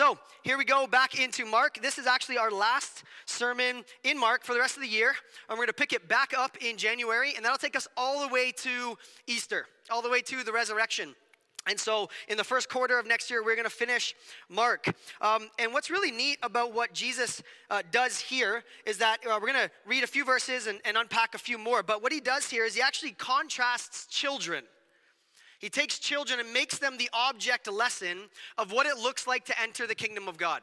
so here we go back into Mark. This is actually our last sermon in Mark for the rest of the year. And we're going to pick it back up in January, and that'll take us all the way to Easter, all the way to the resurrection. And so, in the first quarter of next year, we're going to finish Mark. Um, and what's really neat about what Jesus uh, does here is that uh, we're going to read a few verses and, and unpack a few more. But what he does here is he actually contrasts children. He takes children and makes them the object lesson of what it looks like to enter the kingdom of God.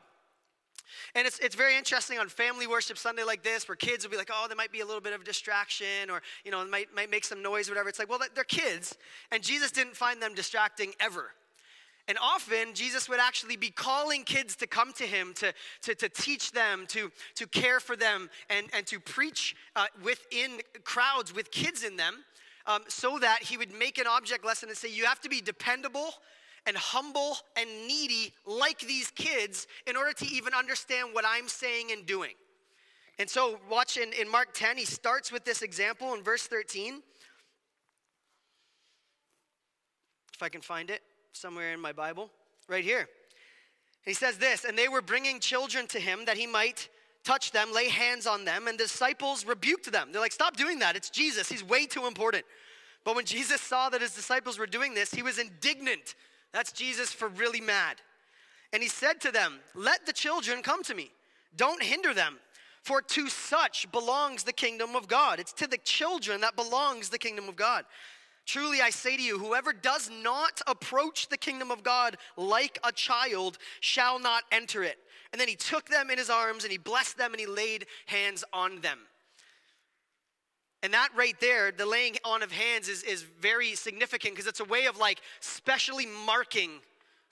And it's, it's very interesting on family worship Sunday like this, where kids will be like, oh, there might be a little bit of distraction, or, you know, might, might make some noise or whatever. It's like, well, they're kids, and Jesus didn't find them distracting ever. And often, Jesus would actually be calling kids to come to him, to, to, to teach them, to, to care for them, and, and to preach uh, within crowds with kids in them, um, so that he would make an object lesson and say, You have to be dependable and humble and needy like these kids in order to even understand what I'm saying and doing. And so, watch in, in Mark 10, he starts with this example in verse 13. If I can find it somewhere in my Bible, right here. He says this, and they were bringing children to him that he might touch them, lay hands on them, and the disciples rebuked them. They're like, Stop doing that. It's Jesus. He's way too important. But when Jesus saw that his disciples were doing this, he was indignant that's Jesus for really mad. And he said to them, Let the children come to me. Don't hinder them, for to such belongs the kingdom of God. It's to the children that belongs the kingdom of God. Truly, I say to you, whoever does not approach the kingdom of God like a child shall not enter it. And then he took them in his arms and he blessed them and he laid hands on them. And that right there, the laying on of hands, is, is very significant because it's a way of like specially marking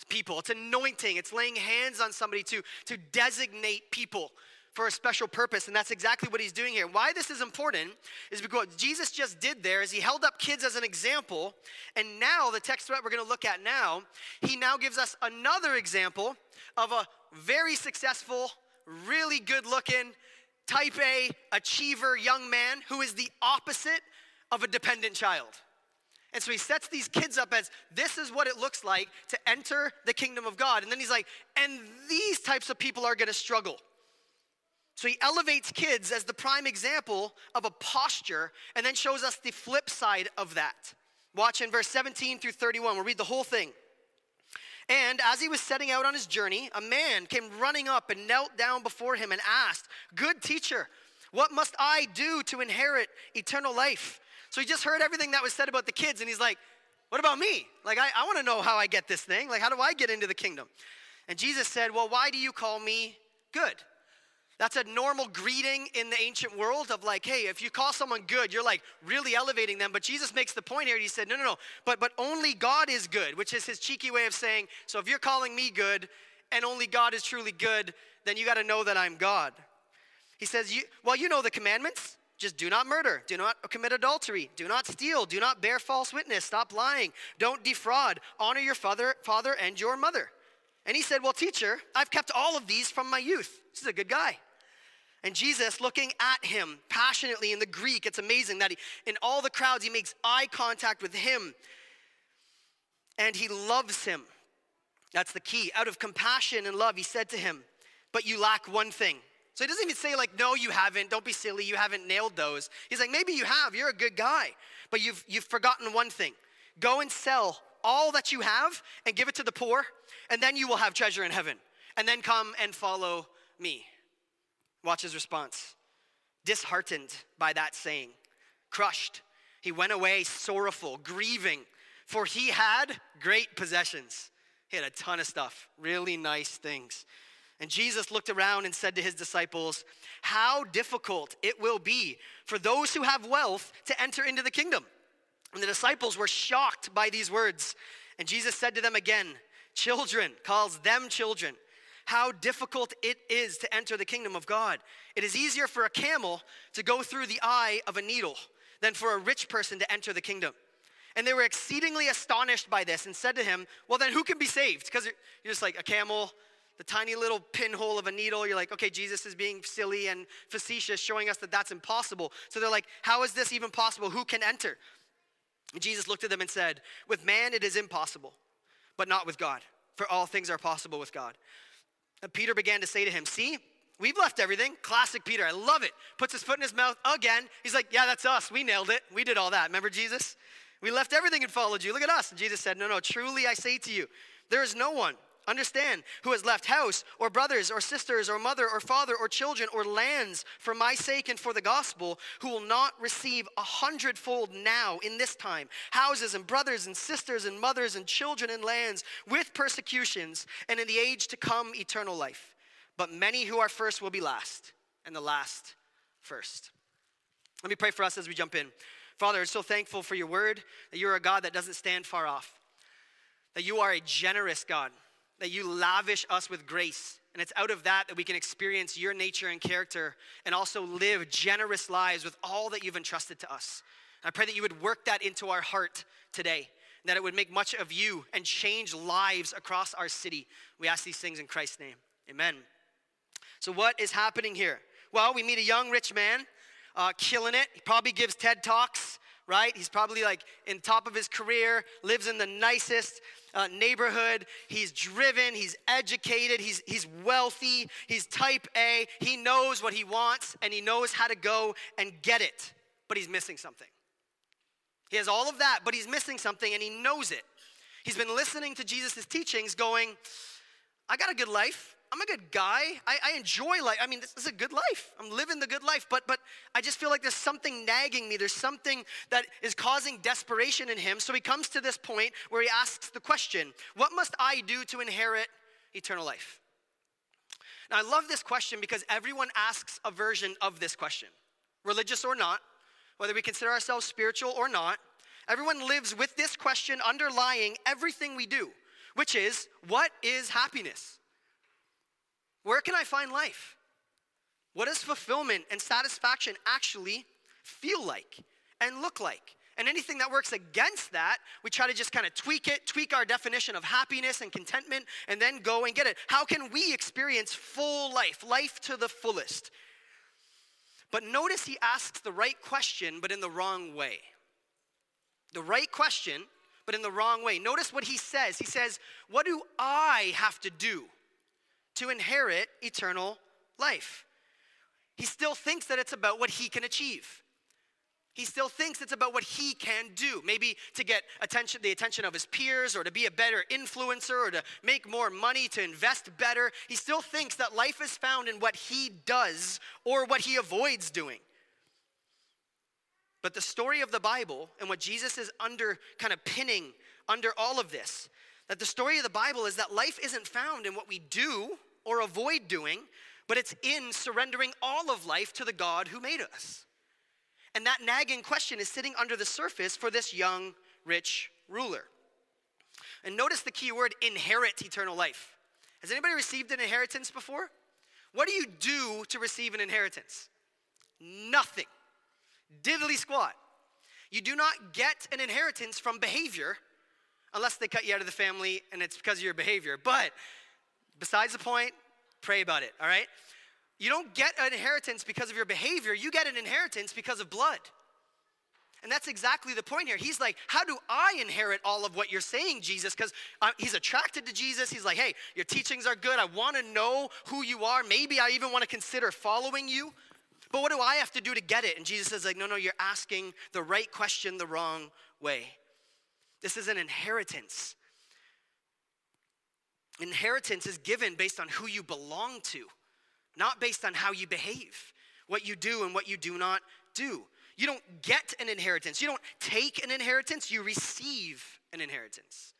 people. It's anointing, it's laying hands on somebody to, to designate people for a special purpose. And that's exactly what he's doing here. Why this is important is because Jesus just did there is he held up kids as an example. And now, the text that we're going to look at now, he now gives us another example of a very successful, really good looking, type A achiever young man who is the opposite of a dependent child. And so he sets these kids up as this is what it looks like to enter the kingdom of God. And then he's like, and these types of people are gonna struggle. So he elevates kids as the prime example of a posture and then shows us the flip side of that. Watch in verse 17 through 31. We'll read the whole thing. And as he was setting out on his journey, a man came running up and knelt down before him and asked, Good teacher, what must I do to inherit eternal life? So he just heard everything that was said about the kids, and he's like, What about me? Like, I, I want to know how I get this thing. Like, how do I get into the kingdom? And Jesus said, Well, why do you call me good? That's a normal greeting in the ancient world of like, hey, if you call someone good, you're like really elevating them. But Jesus makes the point here. He said, no, no, no, but, but only God is good, which is his cheeky way of saying, so if you're calling me good and only God is truly good, then you got to know that I'm God. He says, you, well, you know the commandments. Just do not murder, do not commit adultery, do not steal, do not bear false witness, stop lying, don't defraud, honor your father, father and your mother. And he said, Well, teacher, I've kept all of these from my youth. This is a good guy. And Jesus, looking at him passionately in the Greek, it's amazing that he, in all the crowds, he makes eye contact with him and he loves him. That's the key. Out of compassion and love, he said to him, But you lack one thing. So he doesn't even say, like, no, you haven't. Don't be silly. You haven't nailed those. He's like, maybe you have. You're a good guy. But you've, you've forgotten one thing. Go and sell all that you have and give it to the poor, and then you will have treasure in heaven. And then come and follow me. Watch his response. Disheartened by that saying, crushed, he went away sorrowful, grieving, for he had great possessions. He had a ton of stuff, really nice things. And Jesus looked around and said to his disciples, How difficult it will be for those who have wealth to enter into the kingdom. And the disciples were shocked by these words. And Jesus said to them again, Children, calls them children how difficult it is to enter the kingdom of God. It is easier for a camel to go through the eye of a needle than for a rich person to enter the kingdom. And they were exceedingly astonished by this and said to him, Well, then who can be saved? Because you're just like a camel, the tiny little pinhole of a needle. You're like, okay, Jesus is being silly and facetious, showing us that that's impossible. So they're like, How is this even possible? Who can enter? And Jesus looked at them and said, With man it is impossible, but not with God, for all things are possible with God. And Peter began to say to him, See, we've left everything. Classic Peter. I love it. Puts his foot in his mouth again. He's like, Yeah, that's us. We nailed it. We did all that. Remember Jesus? We left everything and followed you. Look at us. And Jesus said, No, no, truly I say to you, there is no one Understand who has left house or brothers or sisters or mother or father or children or lands for my sake and for the gospel, who will not receive a hundredfold now in this time houses and brothers and sisters and mothers and children and lands with persecutions, and in the age to come eternal life. But many who are first will be last, and the last first. Let me pray for us as we jump in. Father, I'm so thankful for your word, that you're a God that doesn't stand far off, that you are a generous God that you lavish us with grace. And it's out of that that we can experience your nature and character and also live generous lives with all that you've entrusted to us. And I pray that you would work that into our heart today, that it would make much of you and change lives across our city. We ask these things in Christ's name. Amen. So, what is happening here? Well, we meet a young rich man uh, killing it. He probably gives TED Talks right? He's probably like in top of his career, lives in the nicest uh, neighborhood. He's driven, he's educated, he's, he's wealthy, he's type A. He knows what he wants and he knows how to go and get it, but he's missing something. He has all of that, but he's missing something and he knows it. He's been listening to Jesus' teachings, going, I got a good life. I'm a good guy. I, I enjoy life. I mean, this is a good life. I'm living the good life, but but I just feel like there's something nagging me. There's something that is causing desperation in him. So he comes to this point where he asks the question, What must I do to inherit eternal life? Now I love this question because everyone asks a version of this question, religious or not, whether we consider ourselves spiritual or not. Everyone lives with this question underlying everything we do, which is, What is happiness? Where can I find life? What does fulfillment and satisfaction actually feel like and look like? And anything that works against that, we try to just kind of tweak it, tweak our definition of happiness and contentment, and then go and get it. How can we experience full life, life to the fullest? But notice he asks the right question, but in the wrong way. The right question, but in the wrong way. Notice what he says. He says, What do I have to do to inherit eternal life. He still thinks that it's about what he can achieve. He still thinks it's about what he can do. Maybe to get attention, the attention of his peers, or to be a better influencer, or to make more money, to invest better. He still thinks that life is found in what he does or what he avoids doing. But the story of the Bible and what Jesus is under, kind of pinning under all of this, that the story of the Bible is that life isn't found in what we do or avoid doing, but it's in surrendering all of life to the God who made us. And that nagging question is sitting under the surface for this young, rich ruler. And notice the key word inherit eternal life. Has anybody received an inheritance before? What do you do to receive an inheritance? Nothing. Diddly squat. You do not get an inheritance from behavior unless they cut you out of the family and it's because of your behavior. But besides the point, pray about it, all right? You don't get an inheritance because of your behavior, you get an inheritance because of blood. And that's exactly the point here. He's like, How do I inherit all of what you're saying, Jesus? Because uh, he's attracted to Jesus. He's like, Hey, your teachings are good. I want to know who you are. Maybe I even want to consider following you. But what do I have to do to get it? And Jesus says, like, No, no, you're asking the right question the wrong way. This is an inheritance. Inheritance is given based on who you belong to, not based on how you behave, what you do and what you do not do. You don't get an inheritance. You don't take an inheritance, you receive an inheritance.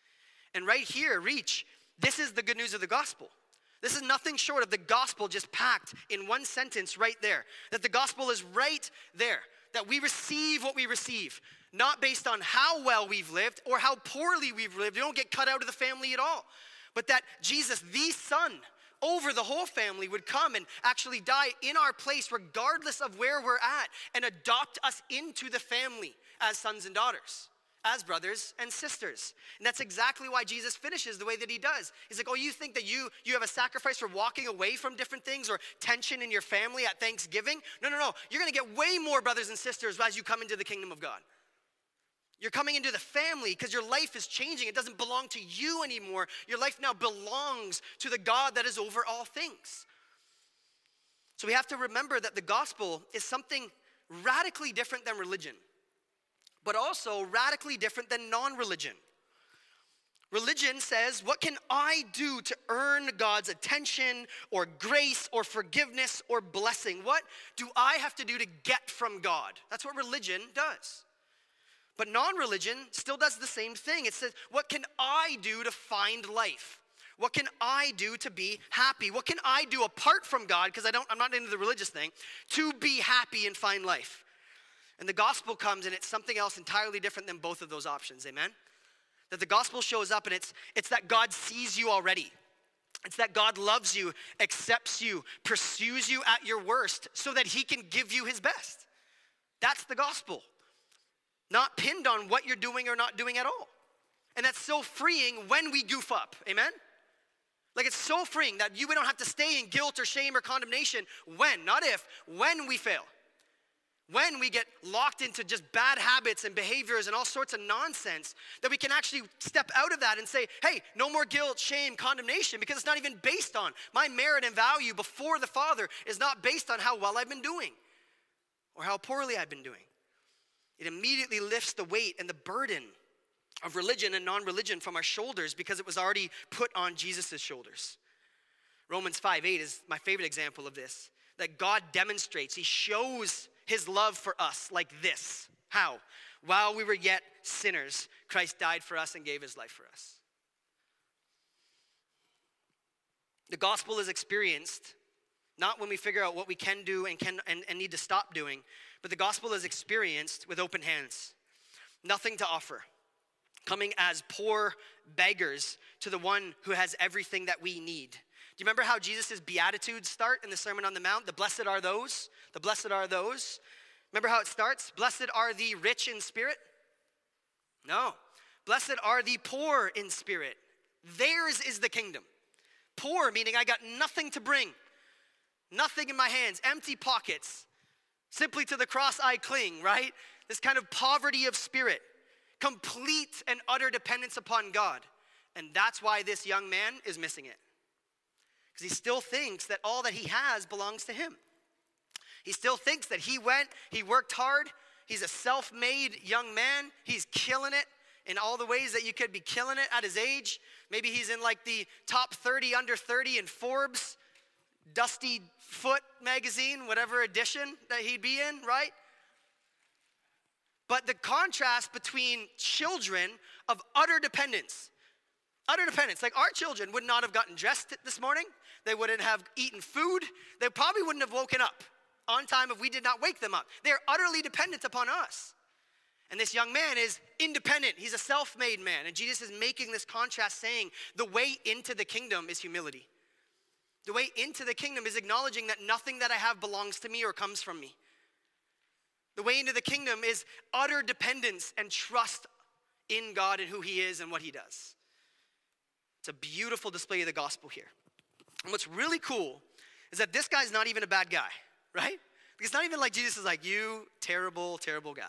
And right here, reach, this is the good news of the gospel. This is nothing short of the gospel just packed in one sentence right there. That the gospel is right there. That we receive what we receive, not based on how well we've lived or how poorly we've lived. You don't get cut out of the family at all but that Jesus, the Son, over the whole family would come and actually die in our place, regardless of where we're at, and adopt us into the family as sons and daughters, as brothers and sisters. And that's exactly why Jesus finishes the way that he does. He's like, Oh, you think that you, you have a sacrifice for walking away from different things or tension in your family at Thanksgiving? No, no, no. You're gonna get way more brothers and sisters as you come into the kingdom of God. You're coming into the family because your life is changing. It doesn't belong to you anymore. Your life now belongs to the God that is over all things. So we have to remember that the gospel is something radically different than religion, but also radically different than non religion. Religion says, What can I do to earn God's attention or grace or forgiveness or blessing? What do I have to do to get from God? That's what religion does. But non religion still does the same thing. It says, What can I do to find life? What can I do to be happy? What can I do apart from God, because I don't, I'm not into the religious thing, to be happy and find life? And the gospel comes and it's something else entirely different than both of those options, amen? That the gospel shows up and it's, it's that God sees you already. It's that God loves you, accepts you, pursues you at your worst so that he can give you his best. That's the gospel. Not pinned on what you're doing or not doing at all. And that's so freeing when we goof up. Amen? Like it's so freeing that you we don't have to stay in guilt or shame or condemnation when, not if, when we fail. When we get locked into just bad habits and behaviors and all sorts of nonsense, that we can actually step out of that and say, hey, no more guilt, shame, condemnation, because it's not even based on my merit and value before the Father is not based on how well I've been doing or how poorly I've been doing. It immediately lifts the weight and the burden of religion and non religion from our shoulders because it was already put on Jesus' shoulders. Romans 5 8 is my favorite example of this. That God demonstrates, He shows His love for us like this. How? While we were yet sinners, Christ died for us and gave His life for us. The gospel is experienced not when we figure out what we can do and, can, and, and need to stop doing, but the gospel is experienced with open hands, nothing to offer coming as poor beggars to the one who has everything that we need. Do you remember how Jesus' Beatitudes start in the Sermon on the Mount? The blessed are those, the blessed are those. Remember how it starts? Blessed are the rich in spirit? No. Blessed are the poor in spirit. Theirs is the kingdom. Poor, meaning I got nothing to bring, nothing in my hands, empty pockets. Simply to the cross I cling, right? This kind of poverty of spirit complete and utter dependence upon God. And that's why this young man is missing it. Because he still thinks that all that he has belongs to him. He still thinks that he went, he worked hard, he's a self made young man, he's killing it in all the ways that you could be killing it at his age. Maybe he's in like the top 30 under 30 in Forbes, Dusty Foot magazine, whatever edition that he'd be in, right? But the contrast between children of utter dependence, utter dependence, like our children would not have gotten dressed this morning, they wouldn't have eaten food, they probably wouldn't have woken up on time if we did not wake them up. They're utterly dependent upon us. And this young man is independent. He's a self made man. And Jesus is making this contrast, saying the way into the kingdom is humility. The way into the kingdom is acknowledging that nothing that I have belongs to me or comes from me. The way into the kingdom is utter dependence and trust in God and who He is and what He does. It's a beautiful display of the gospel here. And what's really cool is that this guy's not even a bad guy, right? Because it's not even like Jesus is like, you terrible, terrible guy.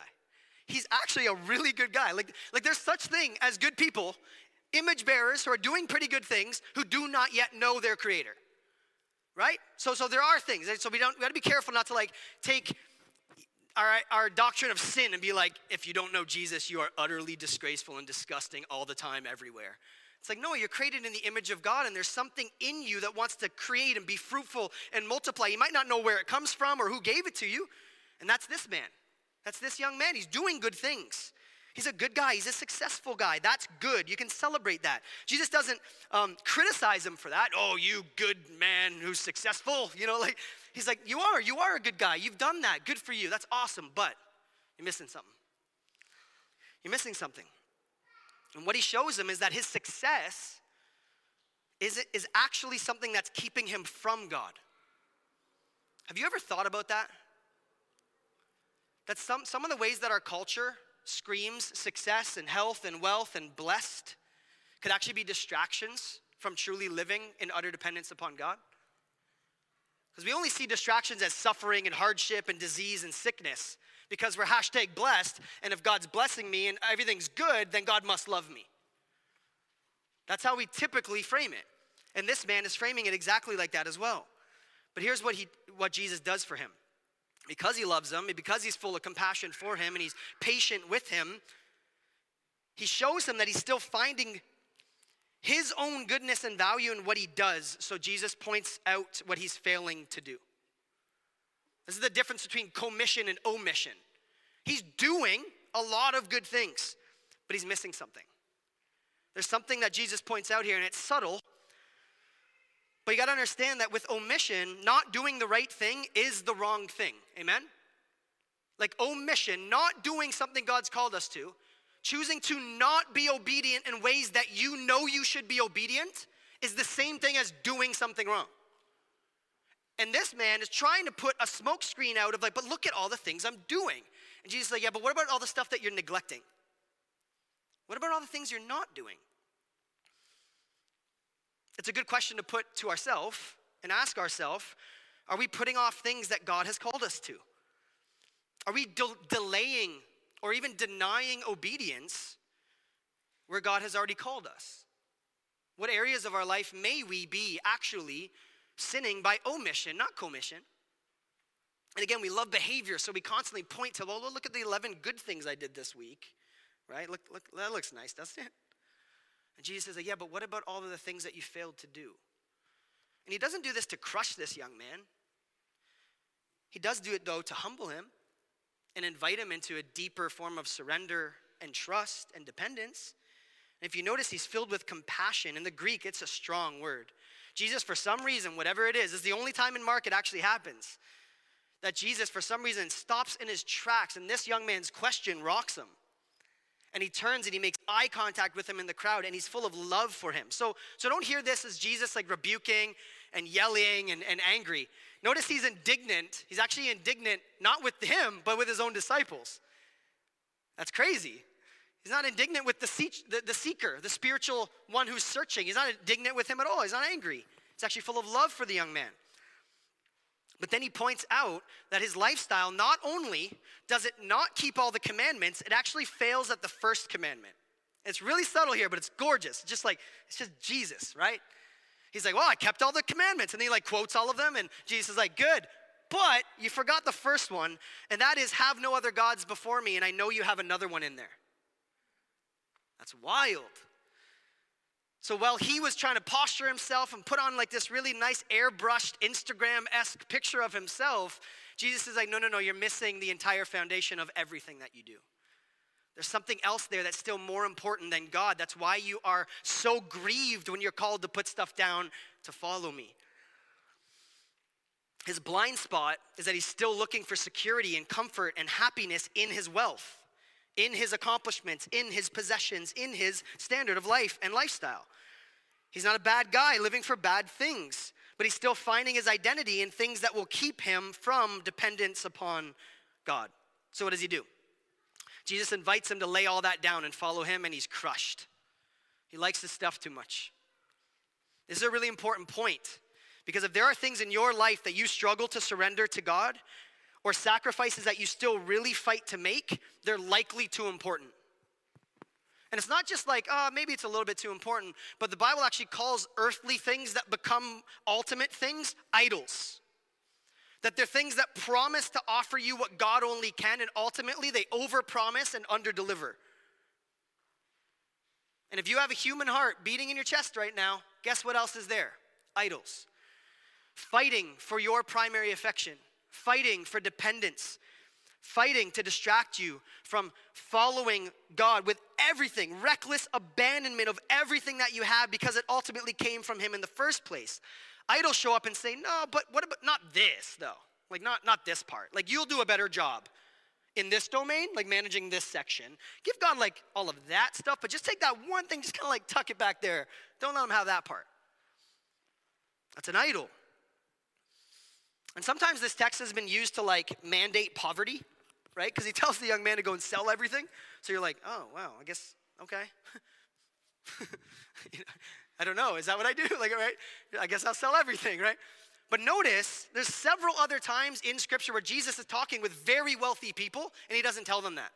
He's actually a really good guy. Like, like there's such thing as good people, image bearers who are doing pretty good things who do not yet know their creator. Right? So so there are things. So we don't we gotta be careful not to like take our, our doctrine of sin and be like, if you don't know Jesus, you are utterly disgraceful and disgusting all the time, everywhere. It's like, no, you're created in the image of God, and there's something in you that wants to create and be fruitful and multiply. You might not know where it comes from or who gave it to you, and that's this man. That's this young man. He's doing good things. He's a good guy. He's a successful guy. That's good. You can celebrate that. Jesus doesn't um, criticize him for that. Oh, you good man who's successful. You know, like He's like, You are, you are a good guy. You've done that. Good for you. That's awesome. But you're missing something. You're missing something. And what he shows him is that his success is, is actually something that's keeping him from God. Have you ever thought about that? That some, some of the ways that our culture screams success and health and wealth and blessed could actually be distractions from truly living in utter dependence upon God? Because we only see distractions as suffering and hardship and disease and sickness because we're hashtag blessed, and if God's blessing me and everything's good, then God must love me. That's how we typically frame it. And this man is framing it exactly like that as well. But here's what, he, what Jesus does for him. Because he loves him, and because he's full of compassion for him, and he's patient with him, he shows him that he's still finding his own goodness and value in what he does. So Jesus points out what he's failing to do. This is the difference between commission and omission. He's doing a lot of good things, but he's missing something. There's something that Jesus points out here, and it's subtle. But you got to understand that with omission, not doing the right thing is the wrong thing. Amen? Like omission, not doing something God's called us to, choosing to not be obedient in ways that you know you should be obedient, is the same thing as doing something wrong. And this man is trying to put a smokescreen out of like, but look at all the things I'm doing. And Jesus is like, yeah, but what about all the stuff that you're neglecting? What about all the things you're not doing? It's a good question to put to ourselves and ask ourselves are we putting off things that God has called us to? Are we de- delaying or even denying obedience where God has already called us? What areas of our life may we be actually sinning by omission, not commission? And again, we love behavior, so we constantly point to, well, look at the 11 good things I did this week, right? Look, look, that looks nice, doesn't it? And Jesus says, yeah, but what about all of the things that you failed to do? And he doesn't do this to crush this young man. He does do it, though, to humble him and invite him into a deeper form of surrender and trust and dependence. And if you notice, he's filled with compassion. In the Greek, it's a strong word. Jesus, for some reason, whatever it is, is the only time in Mark it actually happens. That Jesus, for some reason, stops in his tracks, and this young man's question rocks him and he turns and he makes eye contact with him in the crowd and he's full of love for him. So, so don't hear this as Jesus like rebuking and yelling and, and angry. Notice he's indignant. He's actually indignant not with him, but with his own disciples. That's crazy. He's not indignant with the, the, the seeker, the spiritual one who's searching. He's not indignant with him at all. He's not angry. He's actually full of love for the young man. But then he points out that his lifestyle not only does it not keep all the commandments, it actually fails at the first commandment. It's really subtle here, but it's gorgeous. Just like, it's just Jesus, right? He's like, well, I kept all the commandments. And he like quotes all of them, and Jesus is like, good. But you forgot the first one, and that is have no other gods before me, and I know you have another one in there. That's wild. So while he was trying to posture himself and put on like this really nice airbrushed Instagram esque picture of himself, Jesus is like, no, no, no, you're missing the entire foundation of everything that you do. There's something else there that's still more important than God. That's why you are so grieved when you're called to put stuff down to follow me. His blind spot is that he's still looking for security and comfort and happiness in his wealth, in his accomplishments, in his possessions, in his standard of life and lifestyle. He's not a bad guy living for bad things, but he's still finding his identity in things that will keep him from dependence upon God. So, what does he do? Jesus invites him to lay all that down and follow him, and he's crushed. He likes this stuff too much. This is a really important point because if there are things in your life that you struggle to surrender to God, or sacrifices that you still really fight to make, they're likely too important. And it's not just like, oh, maybe it's a little bit too important, but the Bible actually calls earthly things that become ultimate things idols. That they're things that promise to offer you what God only can, and ultimately they overpromise and underdeliver. And if you have a human heart beating in your chest right now, guess what else is there? Idols. Fighting for your primary affection, fighting for dependence, fighting to distract you from following God with everything, reckless abandonment of everything that you have because it ultimately came from Him in the first place. Idols show up and say, No, but what about not this though? Like, not, not this part. Like, you'll do a better job in this domain, like managing this section. Give God like all of that stuff, but just take that one thing, just kind of like tuck it back there. Don't let Him have that part. That's an idol. And sometimes this text has been used to like mandate poverty right? Because he tells the young man to go and sell everything. So you're like, oh, wow, I guess, okay. I don't know. Is that what I do? Like, right? I guess I'll sell everything, right? But notice there's several other times in scripture where Jesus is talking with very wealthy people and he doesn't tell them that.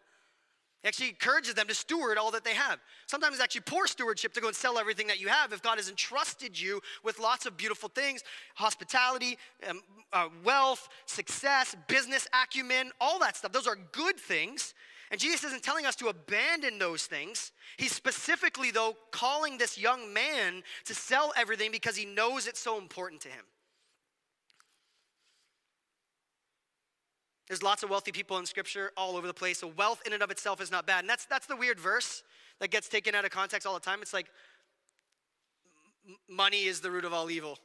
He actually encourages them to steward all that they have. Sometimes it's actually poor stewardship to go and sell everything that you have if God has entrusted you with lots of beautiful things hospitality, um, uh, wealth, success, business acumen, all that stuff. Those are good things. And Jesus isn't telling us to abandon those things. He's specifically, though, calling this young man to sell everything because he knows it's so important to him. There's lots of wealthy people in scripture all over the place. So wealth in and of itself is not bad. And that's that's the weird verse that gets taken out of context all the time. It's like money is the root of all evil.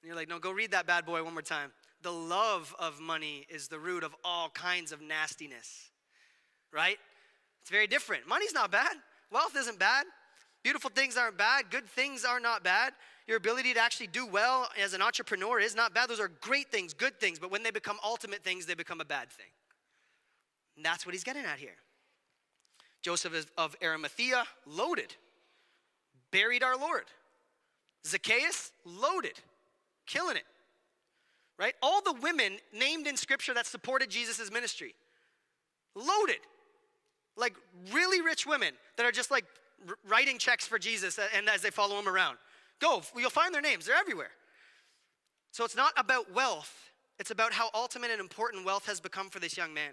And you're like, no, go read that bad boy one more time. The love of money is the root of all kinds of nastiness. Right? It's very different. Money's not bad. Wealth isn't bad. Beautiful things aren't bad. Good things are not bad. Your ability to actually do well as an entrepreneur is not bad. Those are great things, good things. But when they become ultimate things, they become a bad thing. And that's what he's getting at here. Joseph of Arimathea, loaded, buried our Lord. Zacchaeus, loaded, killing it. Right? All the women named in scripture that supported Jesus' ministry, loaded. Like really rich women that are just like writing checks for Jesus and as they follow him around. Go, you'll find their names, they're everywhere. So it's not about wealth, it's about how ultimate and important wealth has become for this young man.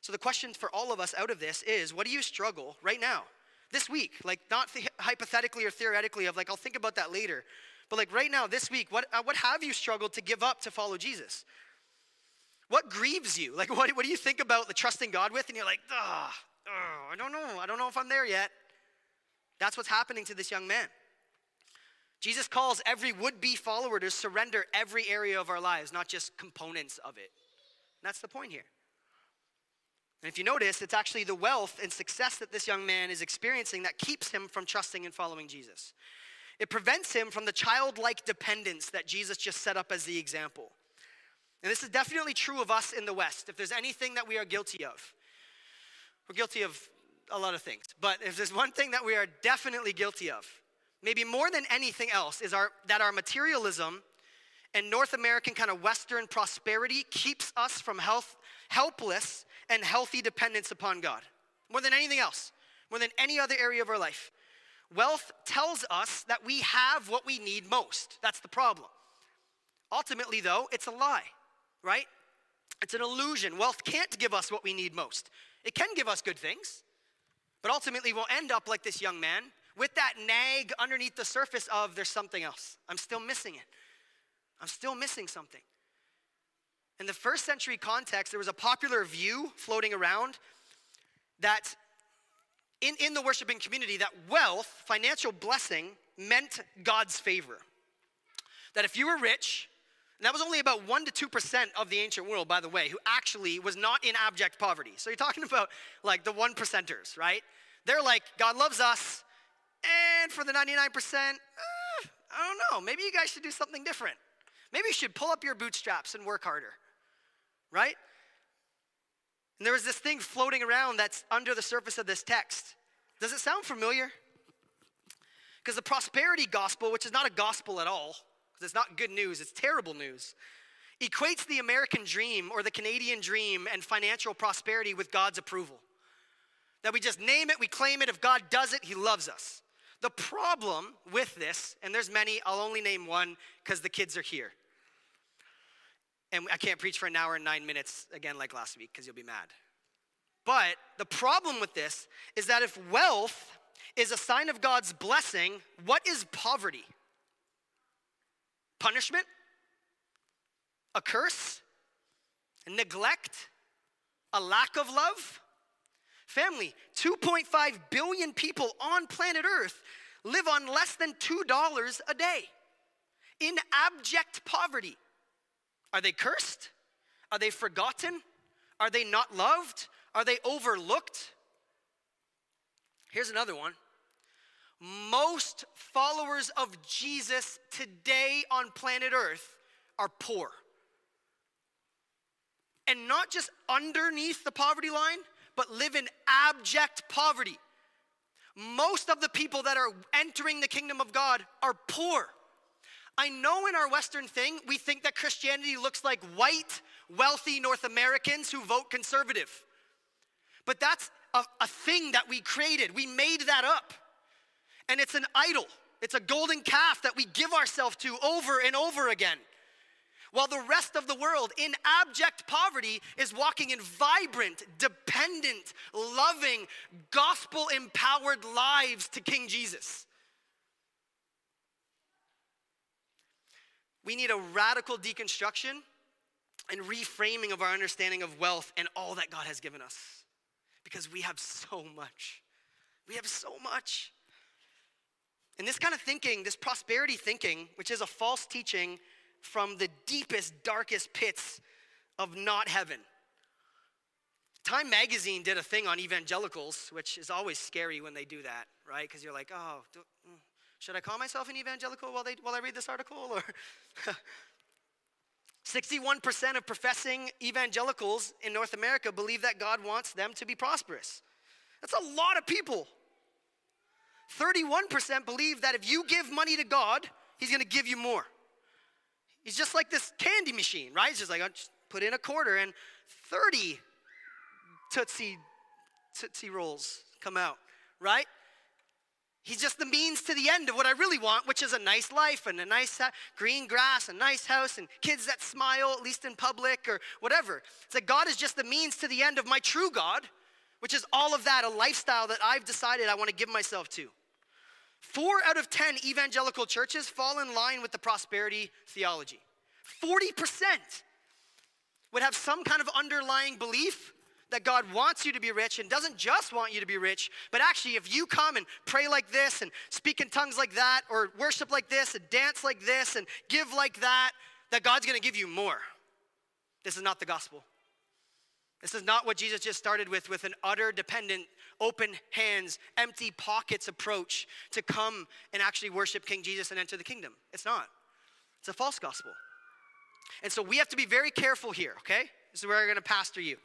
So the question for all of us out of this is what do you struggle right now, this week? Like, not th- hypothetically or theoretically, of like, I'll think about that later. But like right now, this week, what, uh, what have you struggled to give up to follow Jesus? What grieves you? Like, what, what do you think about the trusting God with? And you're like, oh, I don't know. I don't know if I'm there yet. That's what's happening to this young man. Jesus calls every would be follower to surrender every area of our lives, not just components of it. And that's the point here. And if you notice, it's actually the wealth and success that this young man is experiencing that keeps him from trusting and following Jesus. It prevents him from the childlike dependence that Jesus just set up as the example. And this is definitely true of us in the West. If there's anything that we are guilty of, we're guilty of a lot of things. But if there's one thing that we are definitely guilty of, maybe more than anything else, is our, that our materialism and North American kind of Western prosperity keeps us from health, helpless and healthy dependence upon God. More than anything else, more than any other area of our life. Wealth tells us that we have what we need most. That's the problem. Ultimately, though, it's a lie, right? It's an illusion. Wealth can't give us what we need most. It can give us good things, but ultimately we'll end up like this young man with that nag underneath the surface of there's something else. I'm still missing it. I'm still missing something. In the first century context, there was a popular view floating around that in, in the worshiping community, that wealth, financial blessing, meant God's favor. That if you were rich, and that was only about 1% to 2% of the ancient world, by the way, who actually was not in abject poverty. So you're talking about like the one percenters, right? They're like, God loves us, and for the 99%, uh, I don't know, maybe you guys should do something different. Maybe you should pull up your bootstraps and work harder, right? And there was this thing floating around that's under the surface of this text. Does it sound familiar? Because the prosperity gospel, which is not a gospel at all, because it's not good news, it's terrible news, equates the American dream or the Canadian dream and financial prosperity with God's approval. That we just name it, we claim it. If God does it, He loves us. The problem with this, and there's many, I'll only name one because the kids are here. And I can't preach for an hour and nine minutes again like last week because you'll be mad. But the problem with this is that if wealth is a sign of God's blessing, what is poverty? Punishment? A curse? Neglect? A lack of love? Family, 2.5 billion people on planet Earth live on less than $2 a day in abject poverty. Are they cursed? Are they forgotten? Are they not loved? Are they overlooked? Here's another one. Most followers of Jesus today on planet Earth are poor. And not just underneath the poverty line, but live in abject poverty. Most of the people that are entering the kingdom of God are poor. I know in our Western thing, we think that Christianity looks like white, wealthy North Americans who vote conservative. But that's a, a thing that we created. We made that up. And it's an idol, it's a golden calf that we give ourselves to over and over again. While the rest of the world in abject poverty is walking in vibrant, dependent, loving, gospel empowered lives to King Jesus. We need a radical deconstruction and reframing of our understanding of wealth and all that God has given us because we have so much. We have so much. And this kind of thinking, this prosperity thinking, which is a false teaching from the deepest, darkest pits of not heaven. Time magazine did a thing on evangelicals, which is always scary when they do that, right? Because you're like, oh, do, mm, should I call myself an evangelical while, they, while I read this article? Or 61% of professing evangelicals in North America believe that God wants them to be prosperous. That's a lot of people. 31% believe that if you give money to God, He's gonna give you more. He's just like this candy machine, right? It's just like, I'll just put in a quarter and 30 Tootsie, Tootsie Rolls come out, right? He's just the means to the end of what I really want, which is a nice life and a nice green grass, a nice house, and kids that smile, at least in public or whatever. It's like God is just the means to the end of my true God, which is all of that, a lifestyle that I've decided I want to give myself to. Four out of 10 evangelical churches fall in line with the prosperity theology. 40% would have some kind of underlying belief that God wants you to be rich and doesn't just want you to be rich, but actually, if you come and pray like this and speak in tongues like that, or worship like this and dance like this and give like that, that God's gonna give you more. This is not the gospel. This is not what Jesus just started with, with an utter dependent, open hands, empty pockets approach to come and actually worship King Jesus and enter the kingdom. It's not. It's a false gospel. And so we have to be very careful here, okay? This is where I'm gonna pastor you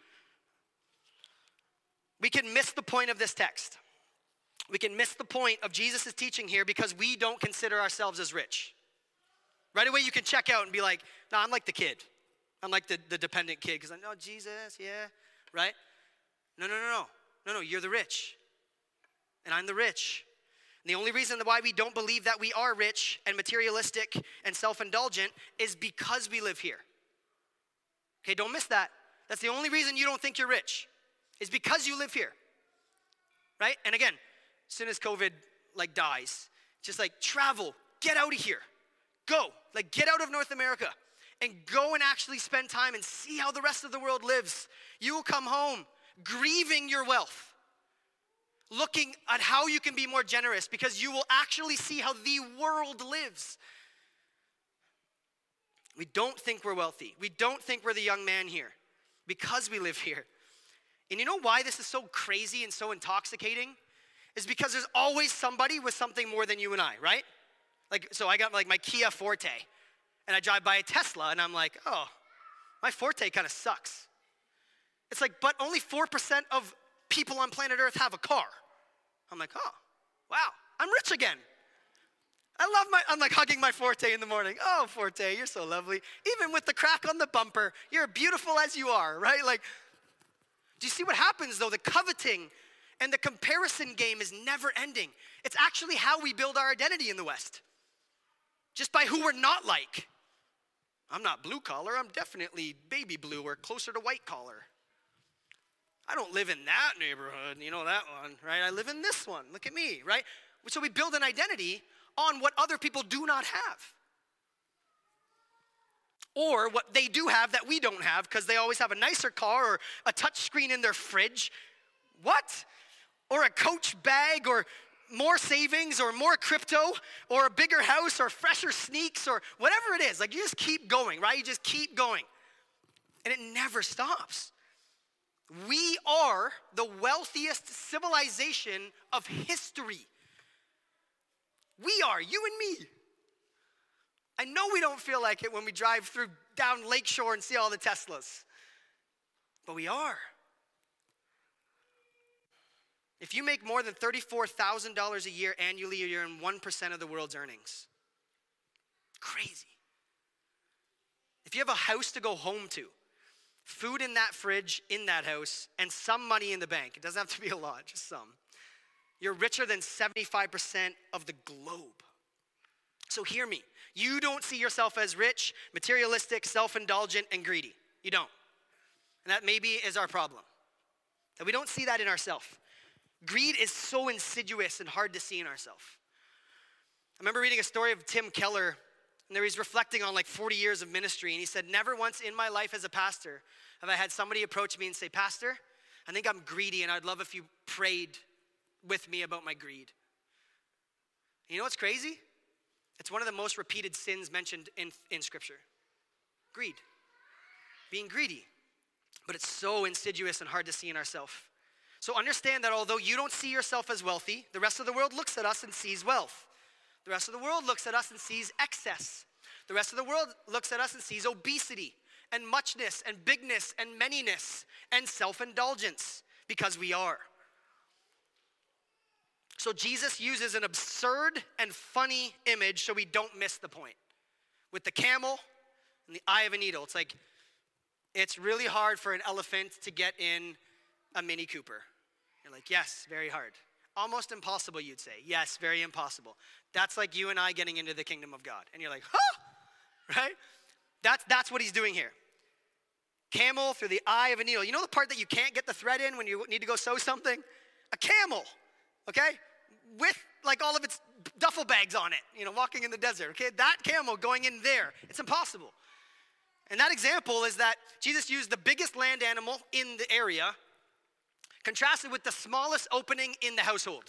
we can miss the point of this text. We can miss the point of Jesus' teaching here because we don't consider ourselves as rich. Right away, you can check out and be like, no, I'm like the kid. I'm like the, the dependent kid because I know Jesus, yeah, right? No, no, no, no. No, no, you're the rich. And I'm the rich. And the only reason why we don't believe that we are rich and materialistic and self indulgent is because we live here. Okay, don't miss that. That's the only reason you don't think you're rich is because you live here. Right? And again, as soon as COVID like dies, just like travel, get out of here. Go. Like get out of North America and go and actually spend time and see how the rest of the world lives. You will come home grieving your wealth, looking at how you can be more generous because you will actually see how the world lives. We don't think we're wealthy. We don't think we're the young man here because we live here. And you know why this is so crazy and so intoxicating? Is because there's always somebody with something more than you and I, right? Like, so I got like my Kia Forte, and I drive by a Tesla, and I'm like, oh, my Forte kind of sucks. It's like, but only 4% of people on planet Earth have a car. I'm like, oh, wow, I'm rich again. I love my, I'm like hugging my Forte in the morning. Oh, Forte, you're so lovely. Even with the crack on the bumper, you're beautiful as you are, right? Like, do you see what happens though? The coveting and the comparison game is never ending. It's actually how we build our identity in the West, just by who we're not like. I'm not blue collar, I'm definitely baby blue or closer to white collar. I don't live in that neighborhood, you know that one, right? I live in this one. Look at me, right? So we build an identity on what other people do not have or what they do have that we don't have because they always have a nicer car or a touch screen in their fridge. What? Or a coach bag or more savings or more crypto or a bigger house or fresher sneaks or whatever it is. Like you just keep going, right? You just keep going. And it never stops. We are the wealthiest civilization of history. We are, you and me. I know we don't feel like it when we drive through down Lakeshore and see all the Teslas, but we are. If you make more than $34,000 a year annually, you're in 1% of the world's earnings. crazy. If you have a house to go home to, food in that fridge, in that house, and some money in the bank, it doesn't have to be a lot, just some, you're richer than 75% of the globe. So hear me. You don't see yourself as rich, materialistic, self indulgent, and greedy. You don't. And that maybe is our problem. That we don't see that in ourselves. Greed is so insidious and hard to see in ourselves. I remember reading a story of Tim Keller, and there he's reflecting on like 40 years of ministry, and he said, Never once in my life as a pastor have I had somebody approach me and say, Pastor, I think I'm greedy, and I'd love if you prayed with me about my greed. You know what's crazy? It's one of the most repeated sins mentioned in, in Scripture greed, being greedy. But it's so insidious and hard to see in ourselves. So understand that although you don't see yourself as wealthy, the rest of the world looks at us and sees wealth. The rest of the world looks at us and sees excess. The rest of the world looks at us and sees obesity and muchness and bigness and manyness and self indulgence because we are. So Jesus uses an absurd and funny image so we don't miss the point. With the camel and the eye of a needle, it's like it's really hard for an elephant to get in a Mini Cooper. Like, yes, very hard. Almost impossible, you'd say. Yes, very impossible. That's like you and I getting into the kingdom of God. And you're like, huh? Right? That's, that's what he's doing here. Camel through the eye of a needle. You know the part that you can't get the thread in when you need to go sew something? A camel, okay? with like all of its duffel bags on it, you know, walking in the desert, okay? That camel going in there, it's impossible. And that example is that Jesus used the biggest land animal in the area, contrasted with the smallest opening in the household.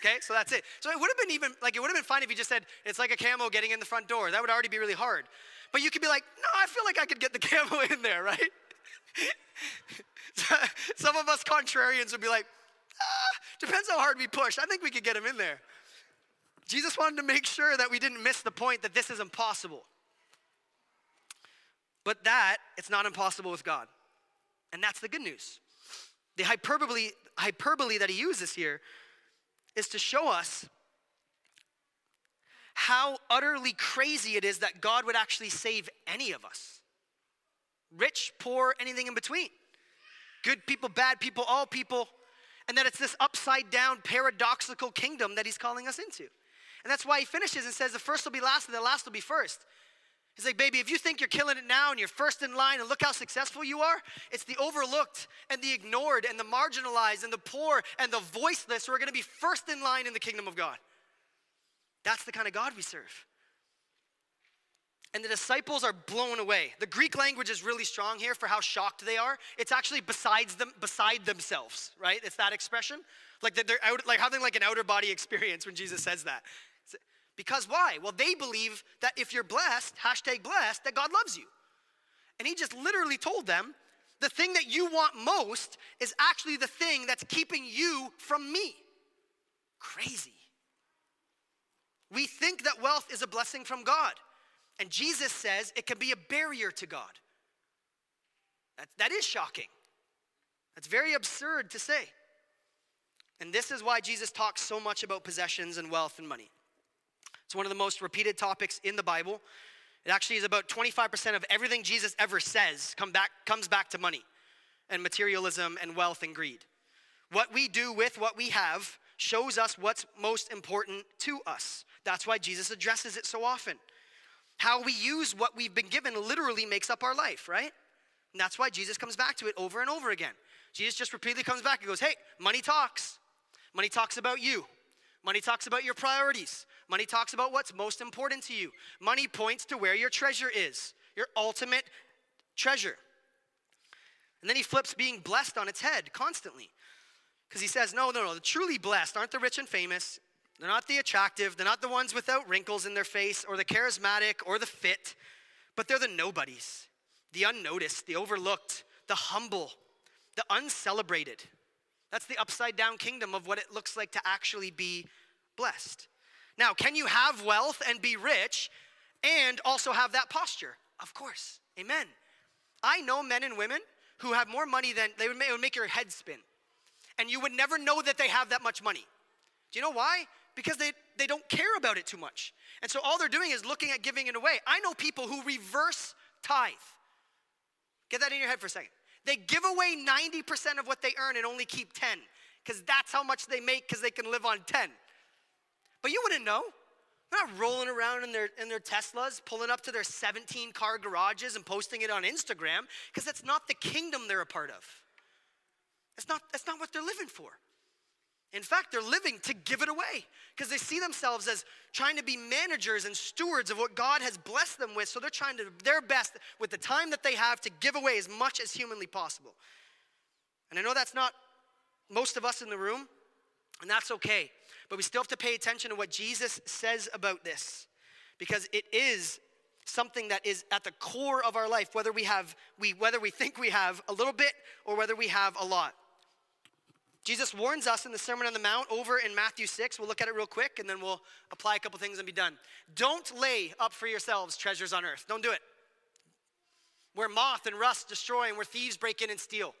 Okay, so that's it. So it would have been even like it would have been fine if you just said it's like a camel getting in the front door. That would already be really hard. But you could be like, no, I feel like I could get the camel in there, right? Some of us contrarians would be like, ah, depends how hard we push. I think we could get him in there. Jesus wanted to make sure that we didn't miss the point that this is impossible. But that, it's not impossible with God. And that's the good news. The hyperbole, hyperbole that he uses here is to show us how utterly crazy it is that God would actually save any of us rich, poor, anything in between. Good people, bad people, all people and that it's this upside down paradoxical kingdom that he's calling us into. And that's why he finishes and says, The first will be last and the last will be first. He's like, baby, if you think you're killing it now and you're first in line and look how successful you are, it's the overlooked and the ignored and the marginalized and the poor and the voiceless who are going to be first in line in the kingdom of God. That's the kind of God we serve. And the disciples are blown away. The Greek language is really strong here for how shocked they are. It's actually besides them, beside themselves, right? It's that expression. Like they're out, like having like an outer body experience when Jesus says that. Because why? Well, they believe that if you're blessed, hashtag blessed, that God loves you. And he just literally told them, the thing that you want most is actually the thing that's keeping you from me. Crazy. We think that wealth is a blessing from God. And Jesus says it can be a barrier to God. That, that is shocking. That's very absurd to say. And this is why Jesus talks so much about possessions and wealth and money. It's one of the most repeated topics in the Bible. It actually is about 25% of everything Jesus ever says come back, comes back to money and materialism and wealth and greed. What we do with what we have shows us what's most important to us. That's why Jesus addresses it so often. How we use what we've been given literally makes up our life, right? And that's why Jesus comes back to it over and over again. Jesus just repeatedly comes back and goes, Hey, money talks. Money talks about you. Money talks about your priorities. Money talks about what's most important to you. Money points to where your treasure is, your ultimate treasure. And then he flips being blessed on its head constantly. Because he says, No, no, no, the truly blessed aren't the rich and famous. They're not the attractive, they're not the ones without wrinkles in their face or the charismatic or the fit, but they're the nobodies, the unnoticed, the overlooked, the humble, the uncelebrated. That's the upside down kingdom of what it looks like to actually be blessed. Now, can you have wealth and be rich and also have that posture? Of course. Amen. I know men and women who have more money than they would make, would make your head spin. And you would never know that they have that much money. Do you know why? Because they, they don't care about it too much. And so all they're doing is looking at giving it away. I know people who reverse tithe. Get that in your head for a second. They give away 90% of what they earn and only keep 10 because that's how much they make because they can live on 10. But you wouldn't know. They're not rolling around in their, in their Teslas, pulling up to their 17 car garages and posting it on Instagram because that's not the kingdom they're a part of. That's not, that's not what they're living for. In fact, they're living to give it away because they see themselves as trying to be managers and stewards of what God has blessed them with. So they're trying to their best with the time that they have to give away as much as humanly possible. And I know that's not most of us in the room, and that's okay. But we still have to pay attention to what Jesus says about this because it is something that is at the core of our life whether we have we whether we think we have a little bit or whether we have a lot. Jesus warns us in the Sermon on the Mount over in Matthew 6. We'll look at it real quick and then we'll apply a couple things and be done. Don't lay up for yourselves treasures on earth. Don't do it. Where moth and rust destroy and where thieves break in and steal.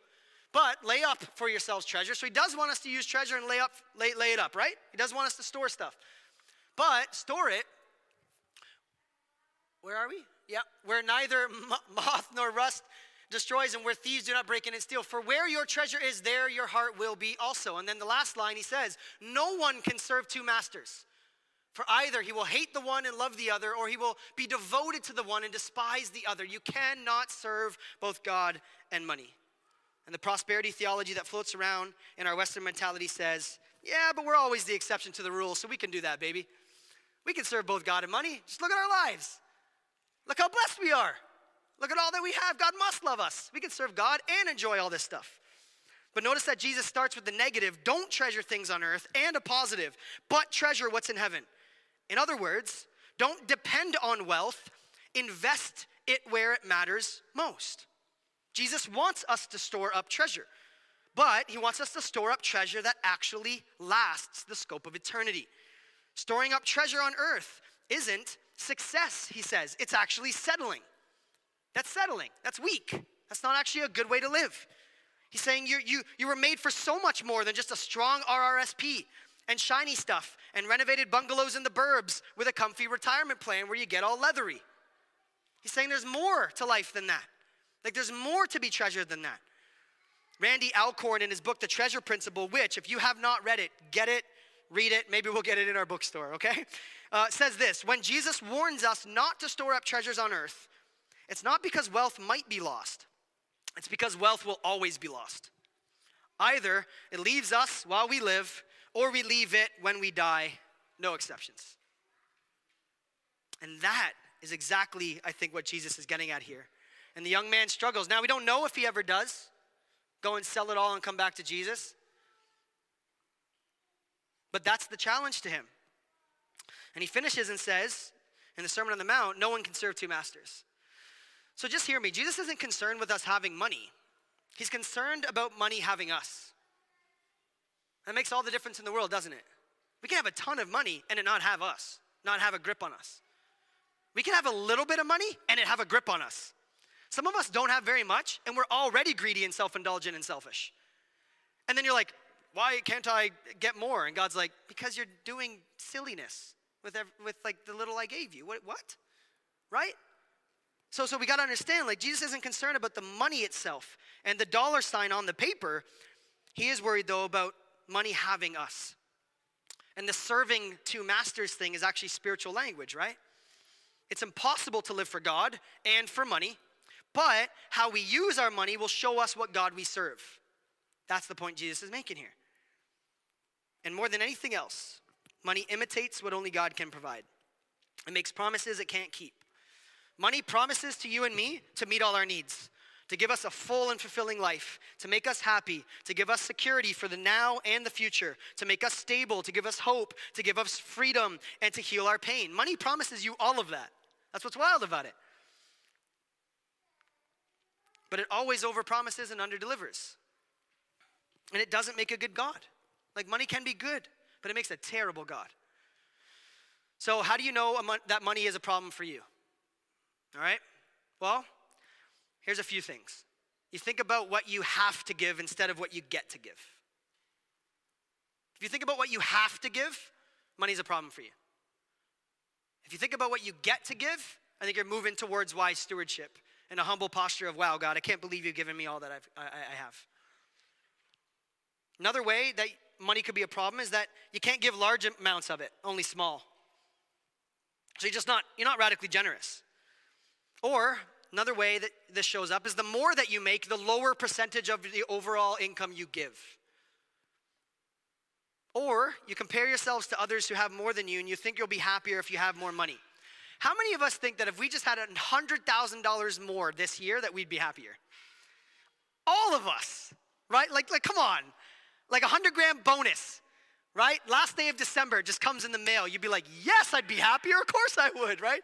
But lay up for yourselves treasure. So he does want us to use treasure and lay up, lay, lay it up, right? He does want us to store stuff. But store it. Where are we? Yeah, where neither moth nor rust destroys and where thieves do not break in and steal. For where your treasure is, there your heart will be also. And then the last line he says, No one can serve two masters. For either he will hate the one and love the other, or he will be devoted to the one and despise the other. You cannot serve both God and money. And the prosperity theology that floats around in our Western mentality says, yeah, but we're always the exception to the rule, so we can do that, baby. We can serve both God and money. Just look at our lives. Look how blessed we are. Look at all that we have. God must love us. We can serve God and enjoy all this stuff. But notice that Jesus starts with the negative don't treasure things on earth, and a positive, but treasure what's in heaven. In other words, don't depend on wealth, invest it where it matters most. Jesus wants us to store up treasure, but he wants us to store up treasure that actually lasts the scope of eternity. Storing up treasure on earth isn't success, he says, it's actually settling. That's settling, that's weak. That's not actually a good way to live. He's saying you, you, you were made for so much more than just a strong RRSP and shiny stuff and renovated bungalows in the burbs with a comfy retirement plan where you get all leathery. He's saying there's more to life than that. Like there's more to be treasured than that. Randy Alcorn in his book, The Treasure Principle, which, if you have not read it, get it, read it. Maybe we'll get it in our bookstore, okay? Uh, says this When Jesus warns us not to store up treasures on earth, it's not because wealth might be lost, it's because wealth will always be lost. Either it leaves us while we live, or we leave it when we die, no exceptions. And that is exactly, I think, what Jesus is getting at here. And the young man struggles. Now, we don't know if he ever does go and sell it all and come back to Jesus. But that's the challenge to him. And he finishes and says in the Sermon on the Mount, no one can serve two masters. So just hear me. Jesus isn't concerned with us having money, he's concerned about money having us. That makes all the difference in the world, doesn't it? We can have a ton of money and it not have us, not have a grip on us. We can have a little bit of money and it have a grip on us. Some of us don't have very much, and we're already greedy and self indulgent and selfish. And then you're like, why can't I get more? And God's like, because you're doing silliness with, every, with like the little I gave you. What? what? Right? So, so we got to understand, like, Jesus isn't concerned about the money itself and the dollar sign on the paper. He is worried, though, about money having us. And the serving two masters thing is actually spiritual language, right? It's impossible to live for God and for money but how we use our money will show us what God we serve. That's the point Jesus is making here. And more than anything else, money imitates what only God can provide. It makes promises it can't keep. Money promises to you and me to meet all our needs, to give us a full and fulfilling life, to make us happy, to give us security for the now and the future, to make us stable, to give us hope, to give us freedom, and to heal our pain. Money promises you all of that. That's what's wild about it but it always overpromises and underdelivers. And it doesn't make a good God. Like money can be good, but it makes a terrible God. So, how do you know that money is a problem for you? All right? Well, here's a few things. You think about what you have to give instead of what you get to give. If you think about what you have to give, money's a problem for you. If you think about what you get to give, I think you're moving towards wise stewardship and a humble posture of, wow, God, I can't believe you've given me all that I've, I, I have. Another way that money could be a problem is that you can't give large amounts of it, only small. So you're just not, you're not radically generous. Or another way that this shows up is the more that you make, the lower percentage of the overall income you give. Or you compare yourselves to others who have more than you and you think you'll be happier if you have more money. How many of us think that if we just had $100,000 more this year that we'd be happier? All of us, right? Like, like come on. Like a 100 grand bonus, right? Last day of December just comes in the mail. You'd be like, yes, I'd be happier. Of course I would, right?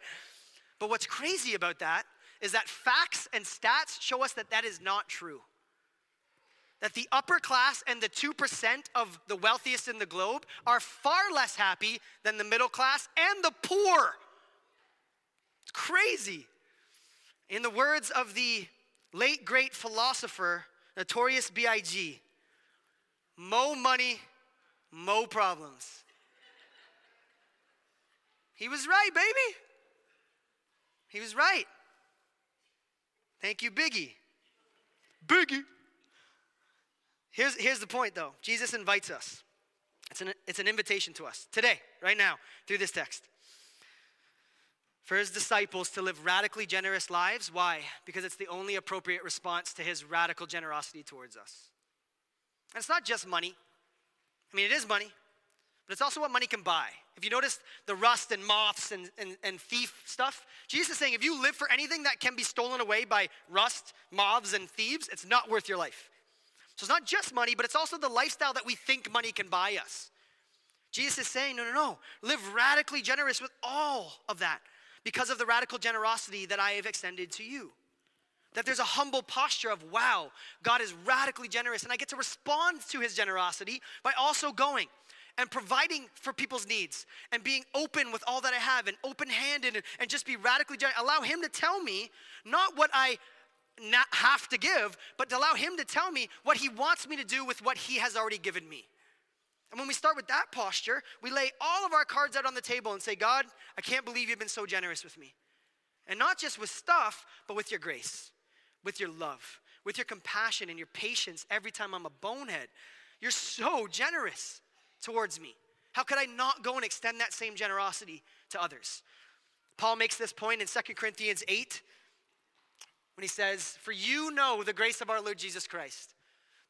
But what's crazy about that is that facts and stats show us that that is not true that the upper class and the 2% of the wealthiest in the globe are far less happy than the middle class and the poor. Crazy. In the words of the late great philosopher, Notorious B.I.G., mo money, mo problems. He was right, baby. He was right. Thank you, Biggie. Biggie. Here's, here's the point, though Jesus invites us. It's an, it's an invitation to us today, right now, through this text. For his disciples to live radically generous lives. Why? Because it's the only appropriate response to his radical generosity towards us. And it's not just money. I mean, it is money, but it's also what money can buy. If you notice the rust and moths and, and, and thief stuff, Jesus is saying if you live for anything that can be stolen away by rust, moths, and thieves, it's not worth your life. So it's not just money, but it's also the lifestyle that we think money can buy us. Jesus is saying, no, no, no. Live radically generous with all of that because of the radical generosity that I have extended to you. That there's a humble posture of, wow, God is radically generous, and I get to respond to his generosity by also going and providing for people's needs and being open with all that I have and open handed and, and just be radically generous. Allow him to tell me not what I not have to give, but to allow Him to tell me what He wants me to do with what He has already given me. And when we start with that posture, we lay all of our cards out on the table and say, God, I can't believe you've been so generous with me. And not just with stuff, but with your grace, with your love, with your compassion and your patience every time I'm a bonehead. You're so generous towards me. How could I not go and extend that same generosity to others? Paul makes this point in 2 Corinthians 8, when he says, For you know the grace of our Lord Jesus Christ,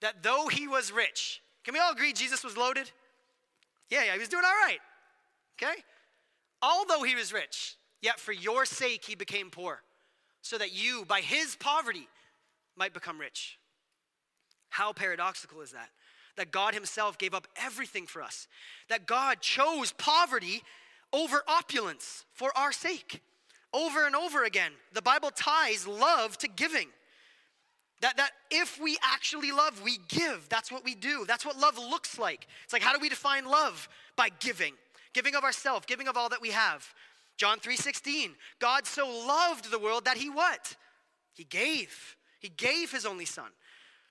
that though he was rich, can we all agree Jesus was loaded? Yeah, yeah, he was doing all right. Okay? Although he was rich, yet for your sake he became poor, so that you, by his poverty, might become rich. How paradoxical is that? That God himself gave up everything for us, that God chose poverty over opulence for our sake. Over and over again, the Bible ties love to giving. That, that if we actually love, we give. That's what we do. That's what love looks like. It's like, how do we define love? By giving. Giving of ourselves, giving of all that we have. John 3:16. God so loved the world that he what? He gave. He gave his only son.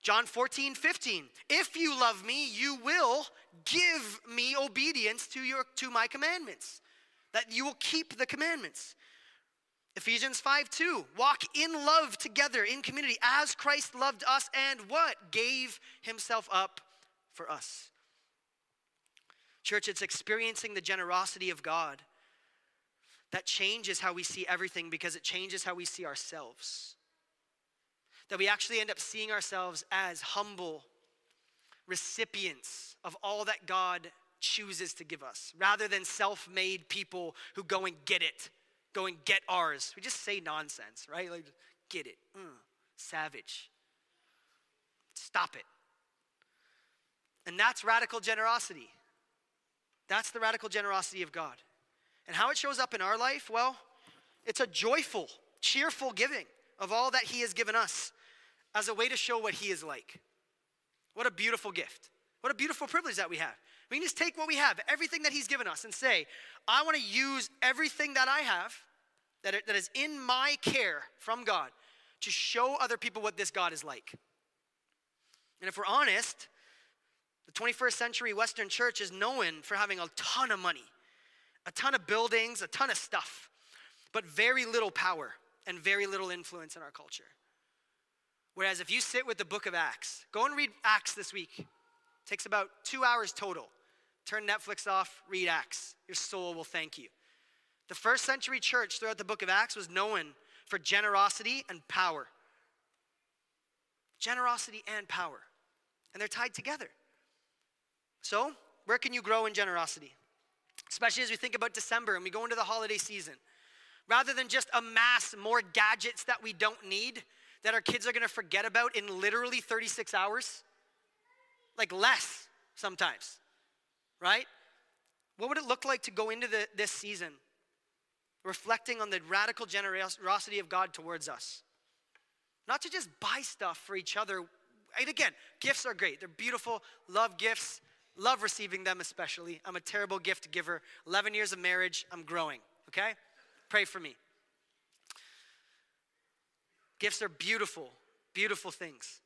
John 14, 15. If you love me, you will give me obedience to your to my commandments. That you will keep the commandments. Ephesians 5 2, walk in love together in community as Christ loved us and what? Gave himself up for us. Church, it's experiencing the generosity of God that changes how we see everything because it changes how we see ourselves. That we actually end up seeing ourselves as humble recipients of all that God chooses to give us rather than self made people who go and get it go and get ours. We just say nonsense, right? Like, get it. Mm, savage. Stop it. And that's radical generosity. That's the radical generosity of God. And how it shows up in our life? Well, it's a joyful, cheerful giving of all that He has given us as a way to show what He is like. What a beautiful gift. What a beautiful privilege that we have. We can just take what we have, everything that He's given us, and say, I want to use everything that I have that, that is in my care from God to show other people what this God is like. And if we're honest, the 21st century Western church is known for having a ton of money a ton of buildings, a ton of stuff, but very little power and very little influence in our culture. Whereas if you sit with the book of Acts, go and read Acts this week. It takes about two hours total. Turn Netflix off, read Acts. Your soul will thank you. The first century church throughout the book of Acts was known for generosity and power. Generosity and power. And they're tied together. So, where can you grow in generosity? Especially as we think about December and we go into the holiday season. Rather than just amass more gadgets that we don't need, that our kids are gonna forget about in literally 36 hours, like less sometimes, right? What would it look like to go into the, this season reflecting on the radical generosity of God towards us? Not to just buy stuff for each other. And again, gifts are great, they're beautiful, love gifts. Love receiving them, especially. I'm a terrible gift giver. 11 years of marriage, I'm growing, okay? Pray for me. Gifts are beautiful, beautiful things.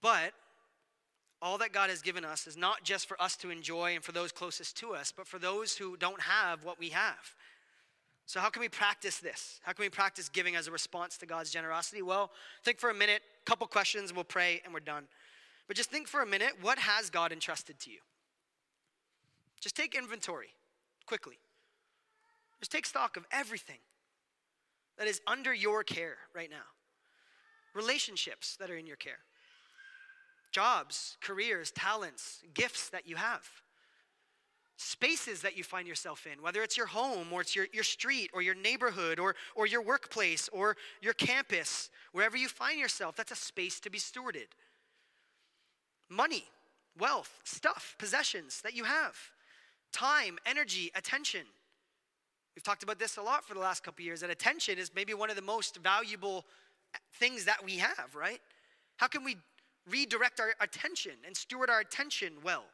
But all that God has given us is not just for us to enjoy and for those closest to us, but for those who don't have what we have. So, how can we practice this? How can we practice giving as a response to God's generosity? Well, think for a minute, couple questions, we'll pray, and we're done. But just think for a minute what has God entrusted to you? Just take inventory quickly. Just take stock of everything that is under your care right now. Relationships that are in your care, jobs, careers, talents, gifts that you have, spaces that you find yourself in, whether it's your home or it's your, your street or your neighborhood or, or your workplace or your campus, wherever you find yourself, that's a space to be stewarded money, wealth, stuff, possessions that you have, time, energy, attention. We've talked about this a lot for the last couple years that attention is maybe one of the most valuable things that we have, right? How can we redirect our attention and steward our attention well?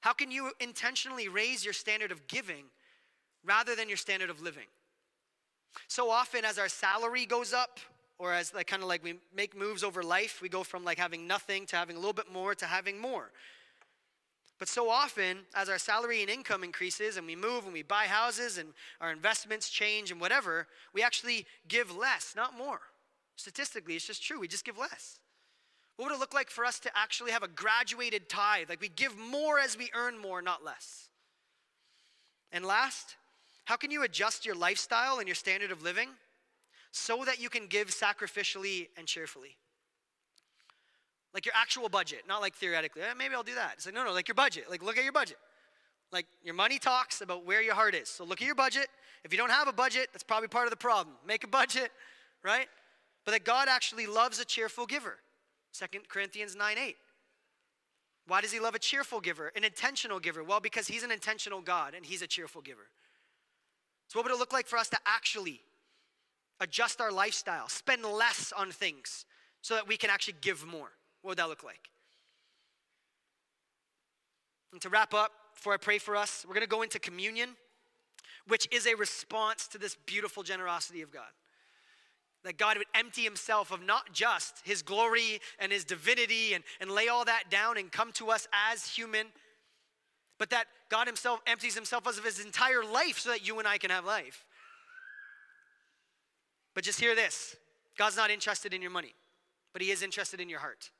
How can you intentionally raise your standard of giving rather than your standard of living? So often, as our salary goes up, or as like kind of like we make moves over life, we go from like having nothing to having a little bit more to having more. But so often, as our salary and income increases and we move and we buy houses and our investments change and whatever, we actually give less, not more. Statistically, it's just true. We just give less. What would it look like for us to actually have a graduated tithe? Like we give more as we earn more, not less. And last, how can you adjust your lifestyle and your standard of living so that you can give sacrificially and cheerfully. Like your actual budget, not like theoretically, eh, maybe I'll do that. It's like, no, no, like your budget. Like, look at your budget. Like, your money talks about where your heart is. So, look at your budget. If you don't have a budget, that's probably part of the problem. Make a budget, right? But that God actually loves a cheerful giver. 2 Corinthians 9 8. Why does he love a cheerful giver, an intentional giver? Well, because he's an intentional God and he's a cheerful giver. So, what would it look like for us to actually adjust our lifestyle, spend less on things so that we can actually give more? What would that look like? And to wrap up, before I pray for us, we're going to go into communion, which is a response to this beautiful generosity of God. That God would empty himself of not just his glory and his divinity and, and lay all that down and come to us as human, but that God himself empties himself of his entire life so that you and I can have life. But just hear this God's not interested in your money, but He is interested in your heart.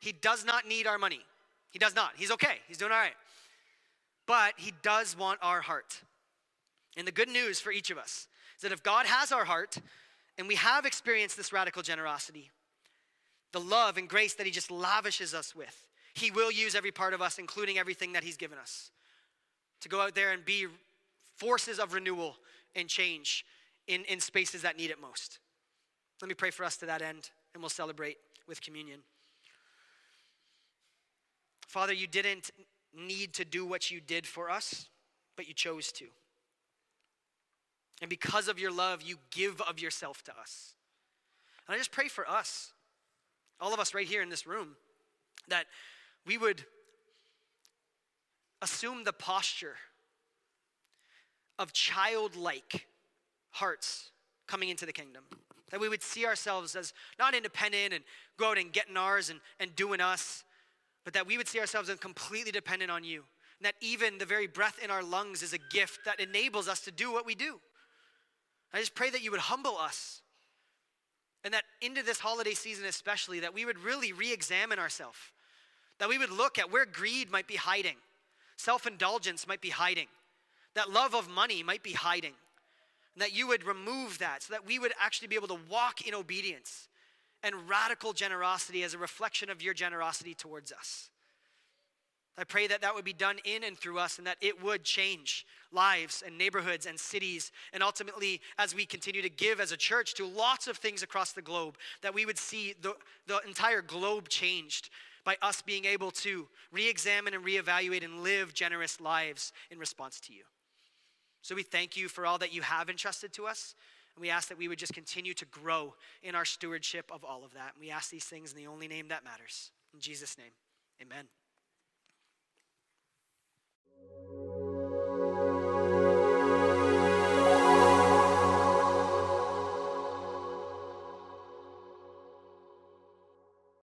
He does not need our money. He does not. He's okay, He's doing all right. But He does want our heart. And the good news for each of us is that if God has our heart and we have experienced this radical generosity, the love and grace that He just lavishes us with, He will use every part of us, including everything that He's given us, to go out there and be forces of renewal and change in, in spaces that need it most. Let me pray for us to that end, and we'll celebrate with communion. Father, you didn't need to do what you did for us, but you chose to. And because of your love, you give of yourself to us. And I just pray for us, all of us right here in this room, that we would assume the posture of childlike hearts coming into the kingdom. That we would see ourselves as not independent and go out and getting ours and, and doing us, but that we would see ourselves as completely dependent on you. And that even the very breath in our lungs is a gift that enables us to do what we do. I just pray that you would humble us. And that into this holiday season, especially, that we would really re examine ourselves. That we would look at where greed might be hiding, self indulgence might be hiding, that love of money might be hiding. And that you would remove that so that we would actually be able to walk in obedience and radical generosity as a reflection of your generosity towards us. I pray that that would be done in and through us and that it would change lives and neighborhoods and cities. And ultimately, as we continue to give as a church to lots of things across the globe, that we would see the, the entire globe changed by us being able to re examine and re-evaluate and live generous lives in response to you. So we thank you for all that you have entrusted to us. And we ask that we would just continue to grow in our stewardship of all of that. And we ask these things in the only name that matters. In Jesus' name, amen.